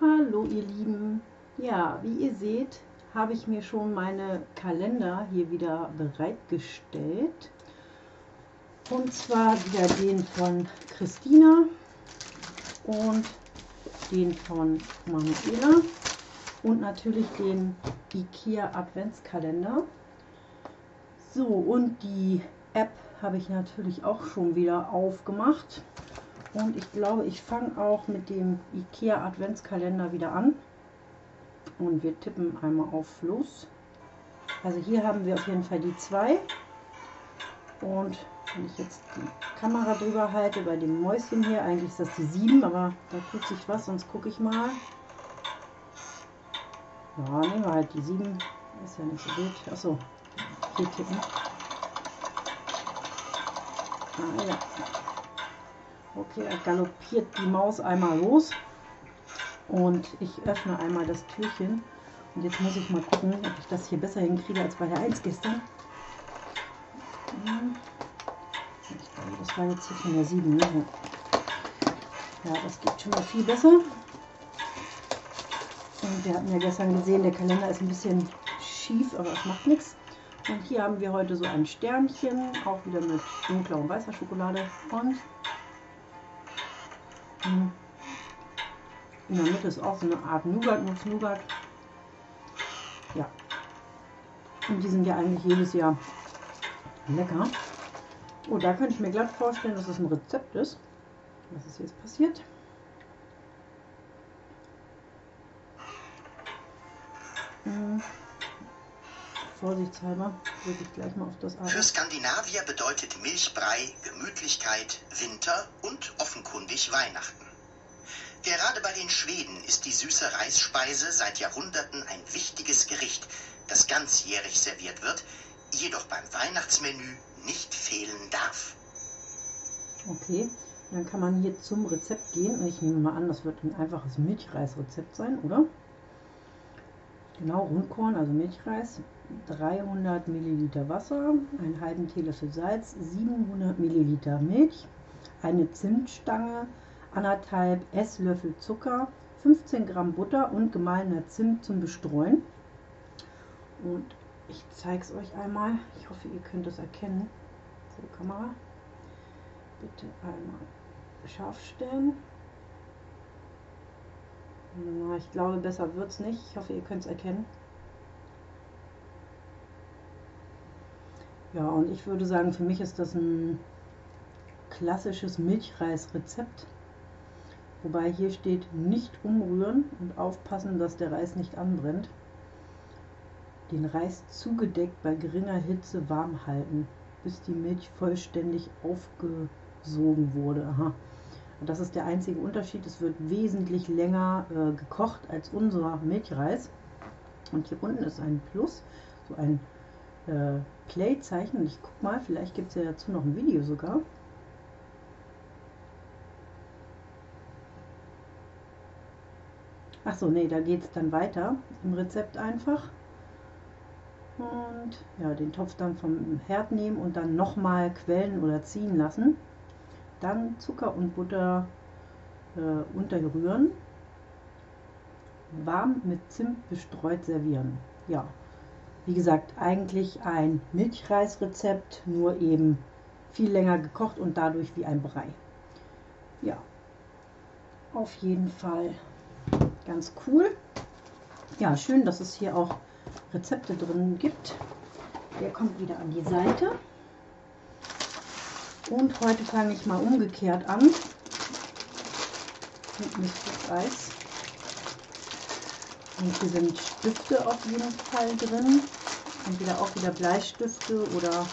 Hallo ihr Lieben, ja wie ihr seht habe ich mir schon meine Kalender hier wieder bereitgestellt. Und zwar wieder den von Christina und den von Manuela. Und natürlich den IKEA Adventskalender. So, und die App habe ich natürlich auch schon wieder aufgemacht. Und ich glaube, ich fange auch mit dem IKEA Adventskalender wieder an. Und wir tippen einmal auf Los. Also hier haben wir auf jeden Fall die zwei. Und wenn ich jetzt die Kamera drüber halte, bei dem Mäuschen hier, eigentlich ist das die 7, aber da tut sich was, sonst gucke ich mal. Ja, nehmen wir halt die 7. Ist ja nicht so wild. Achso, tippen. Ah ja. Okay, da galoppiert die Maus einmal los. Und ich öffne einmal das Türchen. Und jetzt muss ich mal gucken, ob ich das hier besser hinkriege als bei der 1 gestern. Hm. Das war jetzt hier von der 7. Ne? Ja, das geht schon mal viel besser. Und wir hatten ja gestern gesehen, der Kalender ist ein bisschen schief, aber es macht nichts. Und hier haben wir heute so ein Sternchen, auch wieder mit dunkler und weißer Schokolade. Und in der Mitte ist auch so eine Art Nougat, Nuss Nougat. Ja. Und die sind ja eigentlich jedes Jahr lecker. Oh, da könnte ich mir glatt vorstellen, dass es ein Rezept ist. Was ist jetzt passiert? Hm. Vorsichtshalber drücke ich gleich mal auf das A. Für Skandinavier bedeutet Milchbrei Gemütlichkeit, Winter und offenkundig Weihnachten. Gerade bei den Schweden ist die süße Reisspeise seit Jahrhunderten ein wichtiges Gericht, das ganzjährig serviert wird, jedoch beim Weihnachtsmenü nicht fehlen darf. Okay, dann kann man hier zum Rezept gehen und ich nehme mal an, das wird ein einfaches Milchreisrezept sein, oder? Genau, Rundkorn, also Milchreis, 300 Milliliter Wasser, einen halben Teelöffel Salz, 700 Milliliter Milch, eine Zimtstange, anderthalb Esslöffel Zucker, 15 Gramm Butter und gemahlener Zimt zum Bestreuen. Und ich zeige es euch einmal. Ich hoffe, ihr könnt es erkennen. So, Kamera. Bitte einmal scharf stellen. Ich glaube, besser wird es nicht. Ich hoffe, ihr könnt es erkennen. Ja, und ich würde sagen, für mich ist das ein klassisches Milchreisrezept. Wobei hier steht nicht umrühren und aufpassen, dass der Reis nicht anbrennt. Den Reis zugedeckt bei geringer Hitze warm halten, bis die Milch vollständig aufgesogen wurde. Aha. Das ist der einzige Unterschied. Es wird wesentlich länger äh, gekocht als unser Milchreis. Und hier unten ist ein Plus, so ein äh, Play-Zeichen. Und ich guck mal, vielleicht gibt es ja dazu noch ein Video sogar. Achso, nee, da geht es dann weiter im Rezept einfach. Und ja, den Topf dann vom Herd nehmen und dann nochmal quellen oder ziehen lassen. Dann Zucker und Butter äh, unterrühren. Warm mit Zimt bestreut servieren. Ja, wie gesagt, eigentlich ein Milchreisrezept, nur eben viel länger gekocht und dadurch wie ein Brei. Ja, auf jeden Fall Ganz cool. Ja, schön, dass es hier auch Rezepte drin gibt. Der kommt wieder an die Seite. Und heute fange ich mal umgekehrt an. Mit Mistreis. Und hier sind Stifte auf jeden Fall drin. Entweder auch wieder Bleistifte oder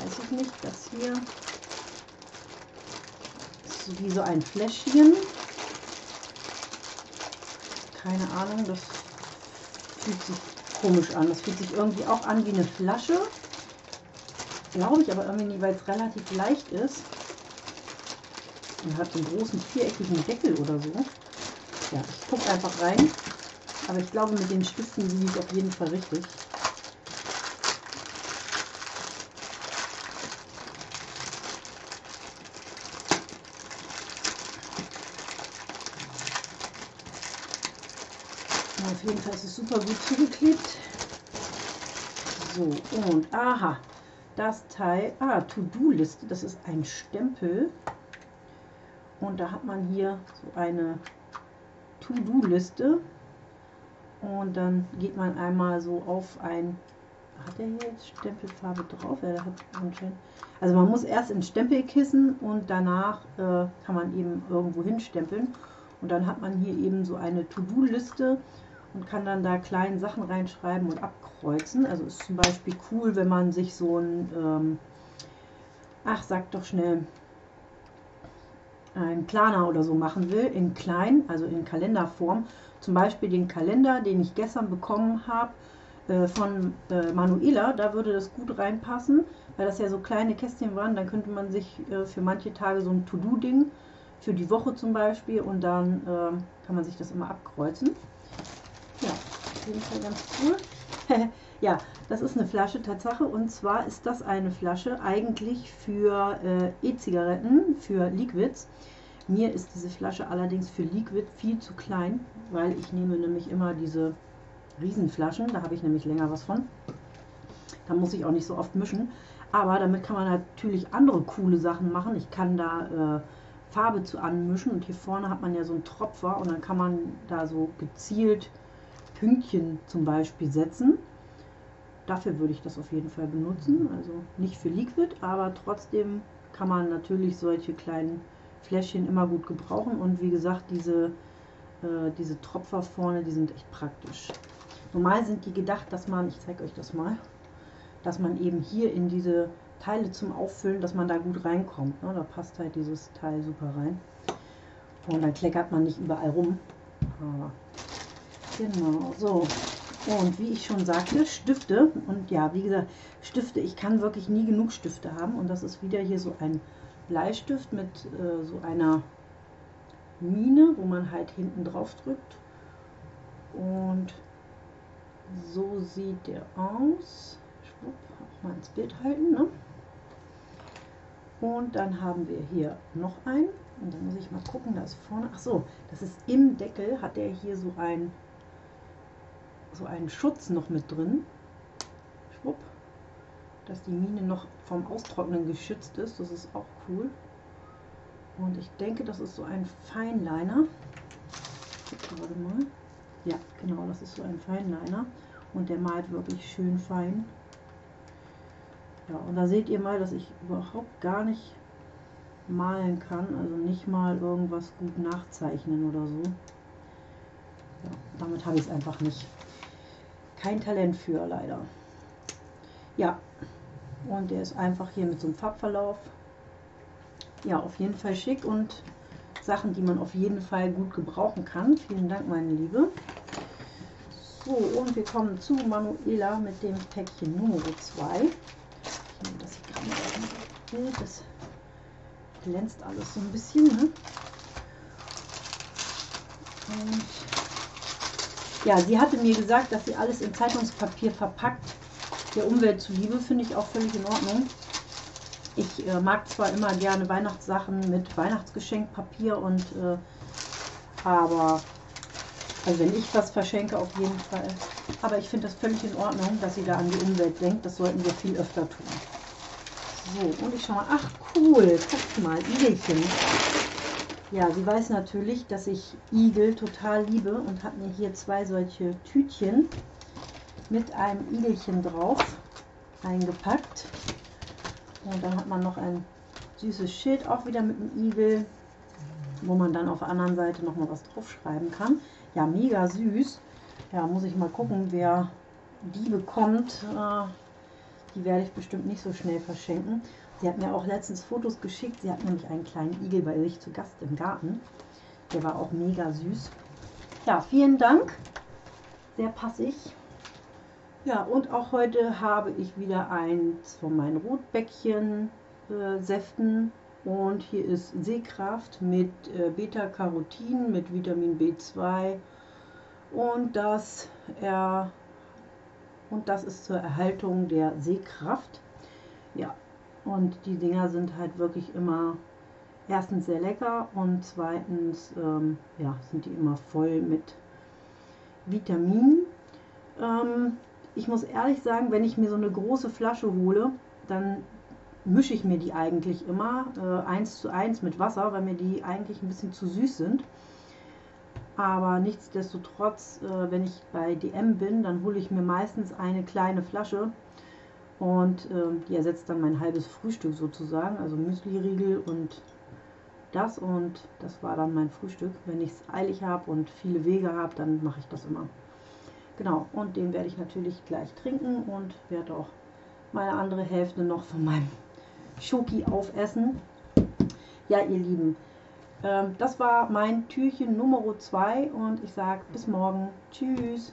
weiß ich nicht, das hier. Ist wie so ein Fläschchen keine Ahnung, das fühlt sich komisch an. Das fühlt sich irgendwie auch an wie eine Flasche glaube ich aber irgendwie nie, weil es relativ leicht ist. Und hat so einen großen viereckigen Deckel oder so. Ja, ich gucke einfach rein. Aber ich glaube, mit den Stiften liege ich auf jeden Fall richtig. auf jeden Fall ist es super gut zugeklebt. So, und aha, das Teil, ah, To-Do-Liste, das ist ein Stempel. Und da hat man hier so eine To-Do-Liste. Und dann geht man einmal so auf ein, hat er hier jetzt Stempelfarbe drauf? Ja, hat also man muss erst ins Stempelkissen und danach äh, kann man eben irgendwo hinstempeln. Und dann hat man hier eben so eine To-Do-Liste und kann dann da kleine Sachen reinschreiben und abkreuzen. Also ist zum Beispiel cool, wenn man sich so ein, ähm, ach sag doch schnell, ein Planer oder so machen will, in klein, also in Kalenderform. Zum Beispiel den Kalender, den ich gestern bekommen habe äh, von äh, Manuela, da würde das gut reinpassen, weil das ja so kleine Kästchen waren. Dann könnte man sich äh, für manche Tage so ein To-Do-Ding, für die Woche zum Beispiel, und dann ähm, kann man sich das immer abkreuzen. Ja, auf jeden Fall ganz cool. ja, das ist eine Flasche Tatsache und zwar ist das eine Flasche eigentlich für äh, E-Zigaretten, für Liquids. Mir ist diese Flasche allerdings für Liquid viel zu klein, weil ich nehme nämlich immer diese Riesenflaschen, da habe ich nämlich länger was von. Da muss ich auch nicht so oft mischen. Aber damit kann man natürlich andere coole Sachen machen. Ich kann da äh, Farbe zu anmischen und hier vorne hat man ja so einen Tropfer und dann kann man da so gezielt Pünktchen zum Beispiel setzen. Dafür würde ich das auf jeden Fall benutzen. Also nicht für Liquid, aber trotzdem kann man natürlich solche kleinen Fläschchen immer gut gebrauchen. Und wie gesagt, diese, äh, diese Tropfer vorne, die sind echt praktisch. Normal sind die gedacht, dass man, ich zeige euch das mal, dass man eben hier in diese Teile zum Auffüllen, dass man da gut reinkommt. Ne? Da passt halt dieses Teil super rein. Und dann kleckert man nicht überall rum. Aber genau, so. Und wie ich schon sagte, Stifte. Und ja, wie gesagt, Stifte, ich kann wirklich nie genug Stifte haben. Und das ist wieder hier so ein Bleistift mit äh, so einer Mine, wo man halt hinten drauf drückt. Und so sieht der aus. Schwupp, auch mal ins Bild halten. Ne? Und dann haben wir hier noch einen. Und dann muss ich mal gucken, da ist vorne. Ach so, das ist im Deckel, hat der hier so ein so einen Schutz noch mit drin. Schwupp. Dass die Mine noch vom Austrocknen geschützt ist. Das ist auch cool. Und ich denke, das ist so ein Feinliner. Warte mal. Ja, genau, das ist so ein Feinliner. Und der malt wirklich schön fein. Ja, und da seht ihr mal, dass ich überhaupt gar nicht malen kann. Also nicht mal irgendwas gut nachzeichnen oder so. Ja, damit habe ich es einfach nicht kein Talent für, leider. Ja, und der ist einfach hier mit so einem Farbverlauf. Ja, auf jeden Fall schick und Sachen, die man auf jeden Fall gut gebrauchen kann. Vielen Dank, meine Liebe. So, und wir kommen zu Manuela mit dem Päckchen Nummer 2. Das sieht gerade mal das glänzt alles so ein bisschen. Ne? Und ja, sie hatte mir gesagt, dass sie alles in Zeitungspapier verpackt. Der Umwelt zuliebe finde ich auch völlig in Ordnung. Ich äh, mag zwar immer gerne Weihnachtssachen mit Weihnachtsgeschenkpapier und äh, aber also wenn ich was verschenke auf jeden Fall. Aber ich finde das völlig in Ordnung, dass sie da an die Umwelt denkt. Das sollten wir viel öfter tun. So, und ich schaue mal. Ach cool, guckt mal, Igelchen. Ja, sie weiß natürlich, dass ich Igel total liebe und hat mir hier zwei solche Tütchen mit einem Igelchen drauf eingepackt. Und dann hat man noch ein süßes Schild, auch wieder mit einem Igel, wo man dann auf der anderen Seite noch mal was draufschreiben kann. Ja, mega süß. Ja, muss ich mal gucken, wer die bekommt. Äh, die werde ich bestimmt nicht so schnell verschenken. Sie hat mir auch letztens Fotos geschickt. Sie hat nämlich einen kleinen Igel bei sich zu Gast im Garten. Der war auch mega süß. Ja, vielen Dank. Sehr passig. Ja, und auch heute habe ich wieder eins von meinen Rotbäckchen äh, Säften. Und hier ist Sehkraft mit äh, Beta-Carotin, mit Vitamin B2. Und das, er, und das ist zur Erhaltung der Sehkraft. Ja, und die Dinger sind halt wirklich immer erstens sehr lecker und zweitens ähm, ja, sind die immer voll mit Vitamin. Ähm, ich muss ehrlich sagen, wenn ich mir so eine große Flasche hole, dann mische ich mir die eigentlich immer äh, eins zu eins mit Wasser, weil mir die eigentlich ein bisschen zu süß sind. Aber nichtsdestotrotz, äh, wenn ich bei DM bin, dann hole ich mir meistens eine kleine Flasche und äh, die ersetzt dann mein halbes Frühstück sozusagen, also Müsli-Riegel und das und das war dann mein Frühstück. Wenn ich es eilig habe und viele Wege habe, dann mache ich das immer. Genau, und den werde ich natürlich gleich trinken und werde auch meine andere Hälfte noch von meinem Schoki aufessen. Ja, ihr Lieben, ähm, das war mein Türchen Nummer 2 und ich sage bis morgen. Tschüss.